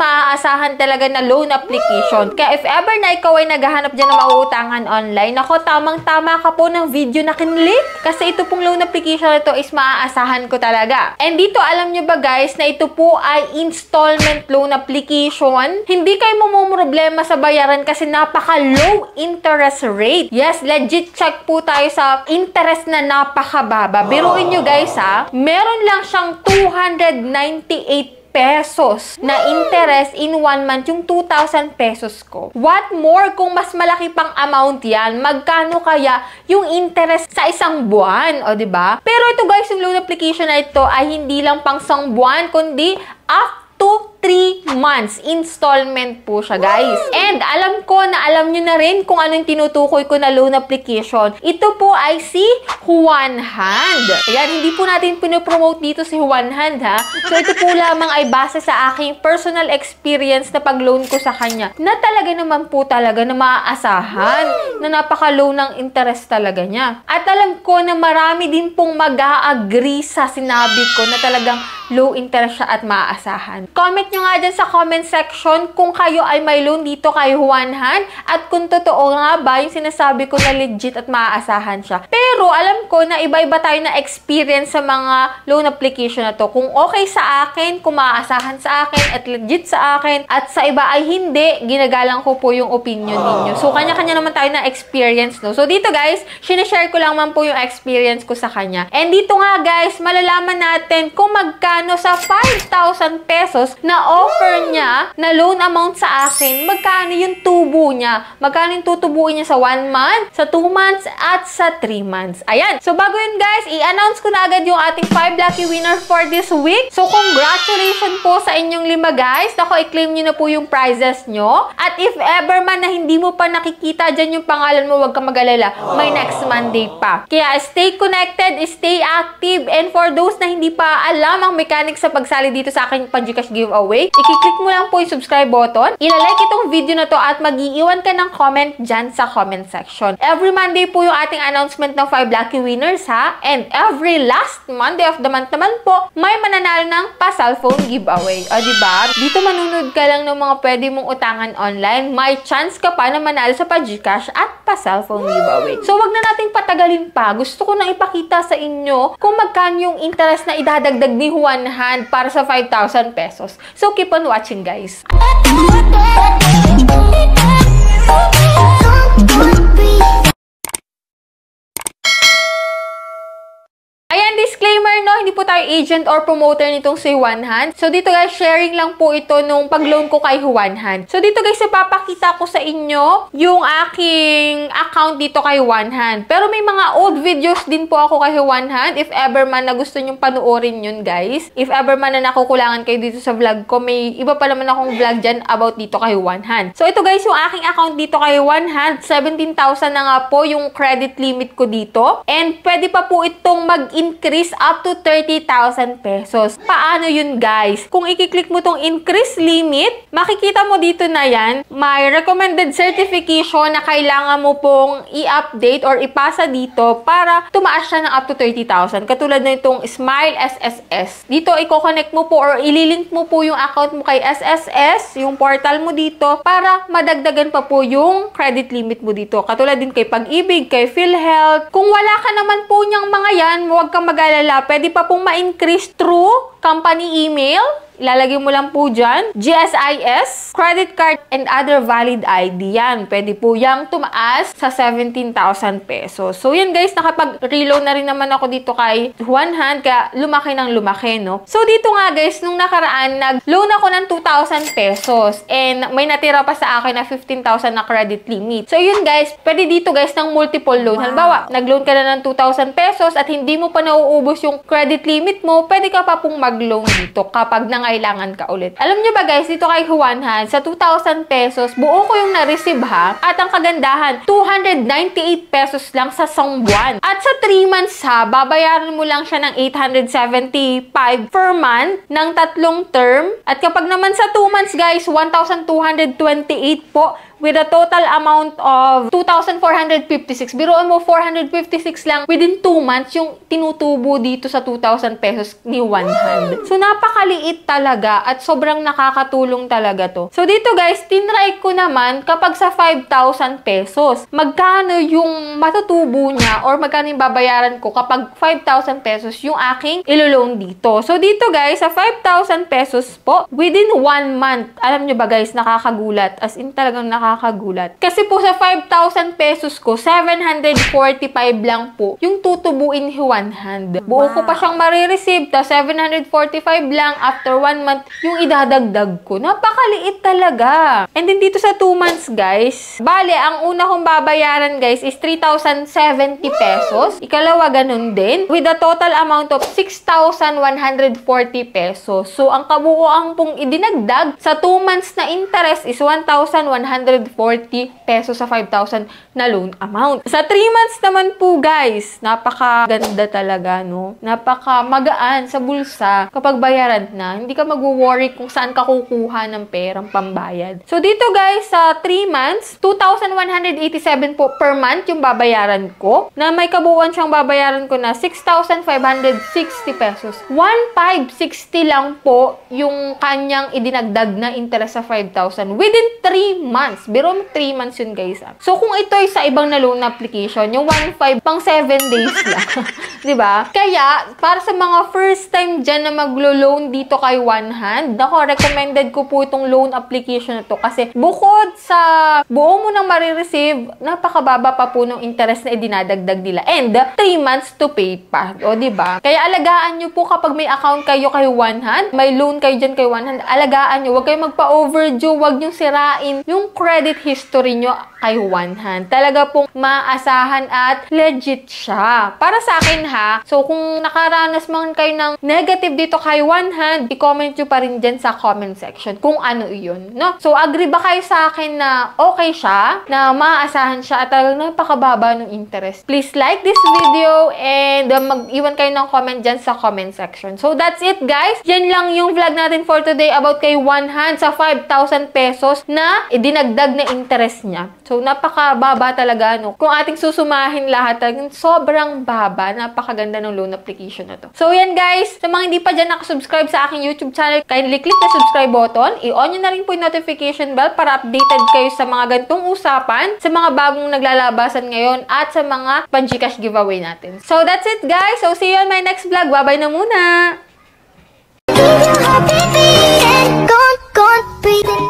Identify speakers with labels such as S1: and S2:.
S1: maaasahan talaga na loan application. Kaya if ever na ikaw ay naghahanap dyan ng mauutangan online, ako tamang-tama ka po ng video na kinlik. Kasi ito pong loan application ito is maaasahan ko talaga. And dito, alam nyo ba guys, na ito po ay installment loan application. Hindi kayo problema sa bayaran kasi napaka-low interest rate. Yes, legit check po tayo sa interest na napakababa. Biruin nyo guys ha, meron lang siyang 298 pesos na interest in one month, yung 2,000 pesos ko. What more kung mas malaki pang amount yan? Magkano kaya yung interest sa isang buwan? O, ba diba? Pero ito guys, yung loan application na ito ay hindi lang pang isang buwan, kundi after to 3 months installment po siya, guys. And alam ko na alam nyo na rin kung anong tinutukoy ko na loan application. Ito po ay si Juan Hand. Ayan, hindi po natin pinopromote dito si Juan Hand, ha? So, ito po lamang ay base sa aking personal experience na pag-loan ko sa kanya na talaga naman po talaga na maaasahan na napaka-low ng interest talaga niya. At alam ko na marami din pong mag-a-agree sa sinabi ko na talagang low interest siya at maaasahan. Comment nyo nga dyan sa comment section kung kayo ay may loan dito kay Juanhan at kung totoo nga ba yung sinasabi ko na legit at maaasahan siya. Pero alam ko na iba-iba tayo na experience sa mga loan application na to. Kung okay sa akin, kung maaasahan sa akin at legit sa akin at sa iba ay hindi, ginagalang ko po yung opinion ninyo. So, kanya-kanya naman tayo na experience, no? So, dito guys, sinishare ko lang man po yung experience ko sa kanya. And dito nga guys, malalaman natin kung magkano sa 5,000 pesos na offer niya na loan amount sa akin, magkano yung tubo niya? Magkano yung tutubuin niya sa 1 month, sa 2 months, at sa 3 months. Ayan. So, bago yun guys, i-announce ko na agad yung ating 5 lucky winner for this week. So, congratulations po sa inyong lima guys. Ako, i-claim nyo na po yung prizes nyo. At if ever man na hindi mo pa nakikita dyan yung pangalan mo, huwag ka mag-alala. May next Monday pa. Kaya stay connected, stay active, and for those na hindi pa alam ang mechanics sa pagsali dito sa aking Panjikash giveaway, giveaway, i-click mo lang po yung subscribe button, ilalike itong video na to at mag-iiwan ka ng comment dyan sa comment section. Every Monday po yung ating announcement ng 5 lucky winners ha, and every last Monday of the month naman po, may mananalo ng pa-cellphone giveaway. O diba? Dito manunod ka lang ng mga pwede mong utangan online, may chance ka pa na manalo sa pa-Gcash at pa-cellphone giveaway. So wag na nating patagalin pa. Gusto ko nang ipakita sa inyo kung magkano yung interest na idadagdag ni Juan Hand para sa 5,000 pesos. So, keep on watching, guys. Disclaimer no, hindi po tayo agent or promoter nitong si Juan Han. So dito guys, sharing lang po ito nung pag-loan ko kay Juan Han. So dito guys, ipapakita ko sa inyo yung aking account dito kay Juan Han. Pero may mga old videos din po ako kay Juan Han. If ever man na gusto nyong panuorin yun guys. If ever man na nakukulangan kayo dito sa vlog ko, may iba pa naman akong vlog dyan about dito kay Juan Han. So ito guys, yung aking account dito kay Juan Han, 17,000 na nga po yung credit limit ko dito. And pwede pa po itong mag-increase up to 30,000 pesos. Paano yun guys? Kung i-click mo tong increase limit, makikita mo dito na yan, may recommended certification na kailangan mo pong i-update or ipasa dito para tumaas siya ng up to 30,000. Katulad na itong Smile SSS. Dito, i-connect mo po or ililink mo po yung account mo kay SSS, yung portal mo dito, para madagdagan pa po yung credit limit mo dito. Katulad din kay Pag-ibig, kay PhilHealth. Kung wala ka naman po niyang mga yan, huwag kang mag-alala. Pwede pa pong ma-increase through company email Ilalagay mo lang po dyan, GSIS, credit card, and other valid ID. Yan, pwede po yang tumaas sa 17,000 pesos. So, yan guys, nakapag-reload na rin naman ako dito kay Juan Hand, kaya lumaki ng lumaki, no? So, dito nga guys, nung nakaraan, nag-loan ako ng 2,000 pesos. And may natira pa sa akin na 15,000 na credit limit. So, yun guys, pwede dito guys ng multiple loan. Wow. Halimbawa, nag-loan ka na ng 2,000 pesos at hindi mo pa nauubos yung credit limit mo, pwede ka pa pong mag-loan dito kapag nang kailangan ka ulit. Alam nyo ba guys, dito kay Juan Han, sa 2,000 pesos, buo ko yung na-receive ha. At ang kagandahan, 298 pesos lang sa isang buwan. At sa 3 months ha, babayaran mo lang siya ng 875 per month ng tatlong term. At kapag naman sa 2 months guys, 1,228 po with a total amount of 2,456. Biruan mo, 456 lang within 2 months yung tinutubo dito sa 2,000 pesos ni one hand. So, napakaliit talaga at sobrang nakakatulong talaga to. So, dito guys, tinry ko naman kapag sa 5,000 pesos, magkano yung matutubo niya or magkano yung babayaran ko kapag 5,000 pesos yung aking ilo-loan dito. So, dito guys, sa 5,000 pesos po, within 1 month, alam nyo ba guys, nakakagulat. As in talagang nakakagulat. Kasi po sa 5,000 pesos ko, 745 lang po yung tutubuin one hand. Buo ko pa siyang marireceive, ta 745 lang after 1 month yung idadagdag ko. Napakaliit talaga. And then dito sa 2 months guys, bale, ang una kong babayaran guys is 3,070 pesos. Ikalawa, ganun din. With a total amount of 6,140 pesos. So, ang kabuuan pong idinagdag sa 2 months na interest is 1,140 pesos sa 5,000 na loan amount. Sa 3 months naman po guys, napakaganda talaga, no? Napaka magaan sa bulsa kapag bayaran na. Hindi ka mag-worry kung saan ka kukuha ng perang pambayad. So, dito guys, sa 3 months, 2,187 po per month yung babayaran ko. Na may kabuuan siyang babayaran ko na 6,560 pesos. 1,560 lang po yung kanyang idinagdag na interest sa 5,000 within 3 months. Biro mo 3 months yun guys. Ah. So kung ito ay sa ibang na loan application, yung 1,500 pang 7 days lang. 'Di ba? Kaya para sa mga first time diyan na maglo-loan dito kay One Hand, nako recommended ko po itong loan application na to kasi bukod sa buo mo nang marireceive, napakababa pa po ng interest na idinadagdag nila. And 3 months to pay pa. O 'di ba? Kaya alagaan niyo po kapag may account kayo kay One Hand, may loan kayo diyan kay One Hand, alagaan niyo, wag kayong magpa-overdue, wag niyo sirain yung credit history niyo kay One Hand. Talaga pong maasahan at legit siya. Para sa akin ha, so kung nakaranas man kayo ng negative dito kay One Hand, i-comment nyo pa rin dyan sa comment section kung ano iyon. No? So, agree ba kayo sa akin na okay siya, na maaasahan siya at talagang napakababa ng interest? Please like this video and uh, mag-iwan kayo ng comment dyan sa comment section. So, that's it guys. Yan lang yung vlog natin for today about kay One Hand sa 5,000 pesos na idinagdag na interest niya. So, napakababa talaga, no? Kung ating susumahin lahat, talagang sobrang baba. Napakaganda ng loan application na to. So, yan guys. Sa mga hindi pa dyan nakasubscribe sa aking YouTube channel, kindly click the subscribe button. I-on nyo na rin po yung notification bell para updated kayo sa mga gantong usapan, sa mga bagong naglalabasan ngayon, at sa mga pan-Gcash giveaway natin. So, that's it guys. So, see you on my next vlog. Bye-bye na muna!
S2: Keep your heart beating, gone, gone, breathing.